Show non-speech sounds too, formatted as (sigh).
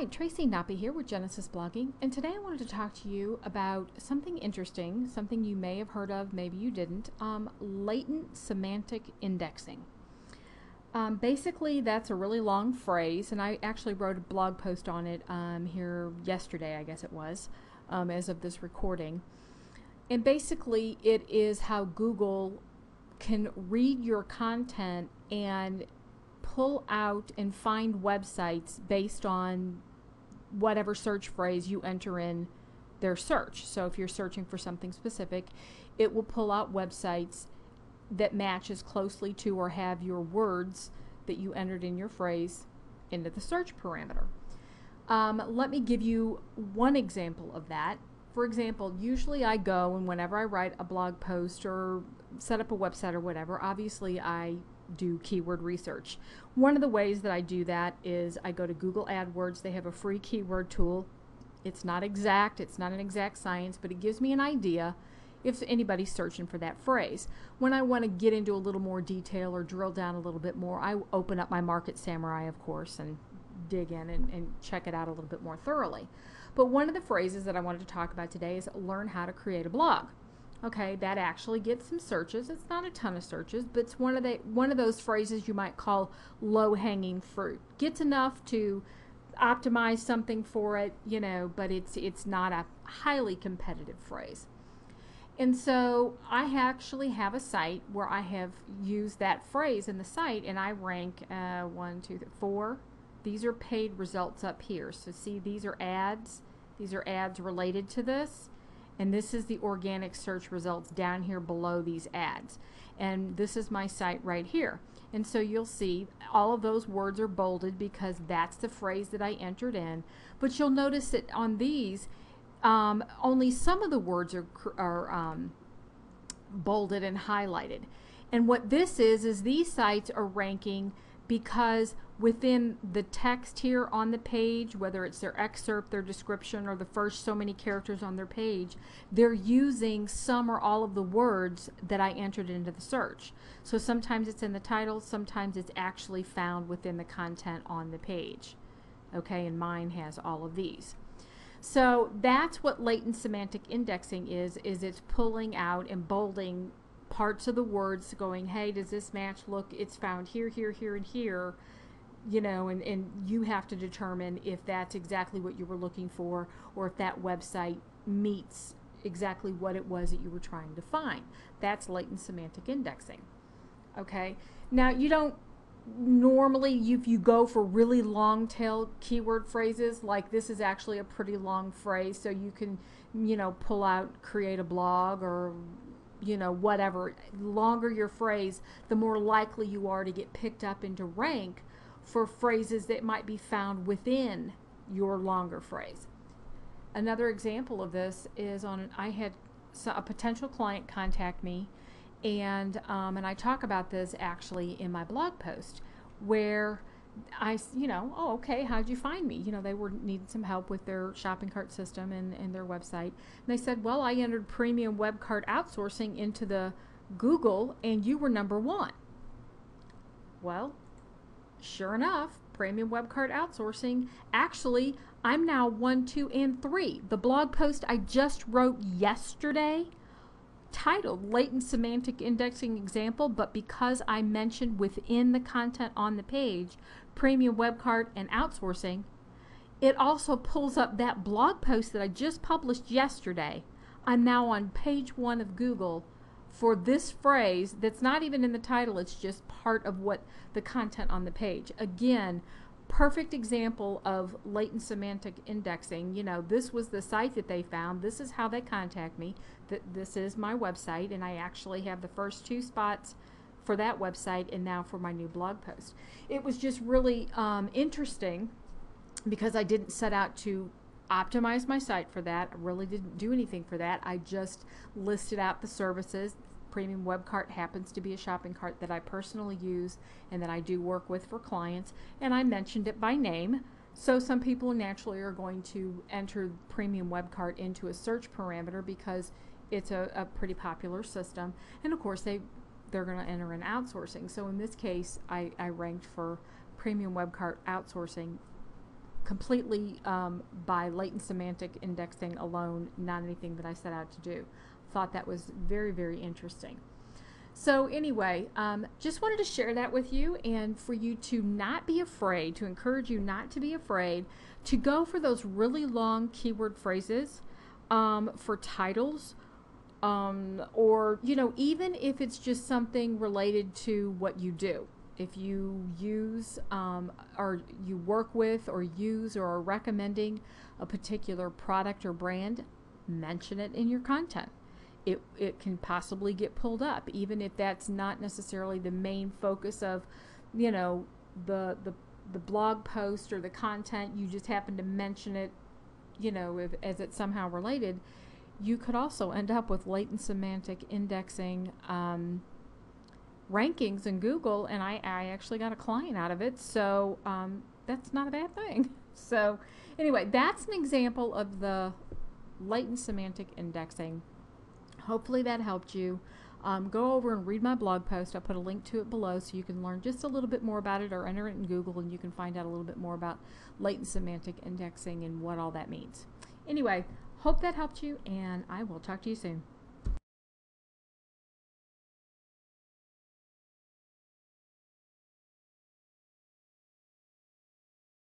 Hi, Traci Knoppe here with Genesis Blogging, and today I wanted to talk to you about something interesting, something you may have heard of, maybe you didn't, um, latent semantic indexing. Um, basically, that's a really long phrase, and I actually wrote a blog post on it um, here yesterday, I guess it was, um, as of this recording. And basically, it is how Google can read your content and pull out and find websites based on whatever search phrase you enter in their search. So if you're searching for something specific, it will pull out websites that matches closely to or have your words that you entered in your phrase into the search parameter. Um, let me give you one example of that. For example, usually I go and whenever I write a blog post or set up a website or whatever, obviously I do keyword research. One of the ways that I do that is I go to Google AdWords. They have a free keyword tool. It's not exact, it's not an exact science, but it gives me an idea if anybody's searching for that phrase. When I want to get into a little more detail or drill down a little bit more, I open up my Market Samurai, of course, and dig in and, and check it out a little bit more thoroughly. But one of the phrases that I wanted to talk about today is learn how to create a blog. Okay, that actually gets some searches. It's not a ton of searches, but it's one of the one of those phrases you might call low-hanging fruit. Gets enough to optimize something for it, you know, but it's it's not a highly competitive phrase. And so I actually have a site where I have used that phrase in the site, and I rank uh, one, two, three, four. These are paid results up here. So see, these are ads. These are ads related to this and this is the organic search results down here below these ads. And this is my site right here. And so you'll see all of those words are bolded because that's the phrase that I entered in. But you'll notice that on these um, only some of the words are, are um, bolded and highlighted. And what this is is these sites are ranking because within the text here on the page, whether it's their excerpt, their description, or the first so many characters on their page, they're using some or all of the words that I entered into the search. So sometimes it's in the title, sometimes it's actually found within the content on the page. Okay, and mine has all of these. So that's what latent semantic indexing is, is it's pulling out and bolding parts of the words going, hey, does this match look, it's found here, here, here, and here, you know, and, and you have to determine if that's exactly what you were looking for or if that website meets exactly what it was that you were trying to find. That's latent semantic indexing. Okay, now you don't normally if you go for really long tail keyword phrases like this is actually a pretty long phrase so you can you know pull out create a blog or you know, whatever, longer your phrase, the more likely you are to get picked up into rank for phrases that might be found within your longer phrase. Another example of this is on, I had a potential client contact me and, um, and I talk about this actually in my blog post where I, you know, oh, okay, how'd you find me? You know, they were needing some help with their shopping cart system and, and their website. And they said, well, I entered premium web cart outsourcing into the Google and you were number one. Well, sure enough, premium web cart outsourcing, actually, I'm now one, two, and three. The blog post I just wrote yesterday titled Latent Semantic Indexing Example, but because I mentioned within the content on the page premium web cart and outsourcing, it also pulls up that blog post that I just published yesterday. I'm now on page one of Google for this phrase that's not even in the title, it's just part of what the content on the page. Again, perfect example of latent semantic indexing. You know, this was the site that they found. This is how they contact me. Th this is my website, and I actually have the first two spots for that website and now for my new blog post. It was just really um, interesting because I didn't set out to optimize my site for that. I really didn't do anything for that. I just listed out the services Premium Web Cart happens to be a shopping cart that I personally use and that I do work with for clients, and I mentioned it by name. So some people naturally are going to enter Premium Web Cart into a search parameter because it's a, a pretty popular system, and of course they they're going to enter in outsourcing. So in this case, I, I ranked for Premium Web Cart outsourcing completely um, by latent semantic indexing alone, not anything that I set out to do. Thought that was very, very interesting. So, anyway, um, just wanted to share that with you and for you to not be afraid, to encourage you not to be afraid to go for those really long keyword phrases um, for titles. Um, or, you know, even if it's just something related to what you do. If you use um, or you work with or use or are recommending a particular product or brand, mention it in your content it, it can possibly get pulled up, even if that's not necessarily the main focus of, you know, the, the, the blog post or the content. You just happen to mention it, you know, if, as it's somehow related. You could also end up with latent semantic indexing um, rankings in Google, and I, I actually got a client out of it, so um, that's not a bad thing. (laughs) So, anyway, that's an example of the latent semantic indexing Hopefully that helped you. Um, go over and read my blog post. I'll put a link to it below so you can learn just a little bit more about it or enter it in Google and you can find out a little bit more about latent semantic indexing and what all that means. Anyway, hope that helped you and I will talk to you soon.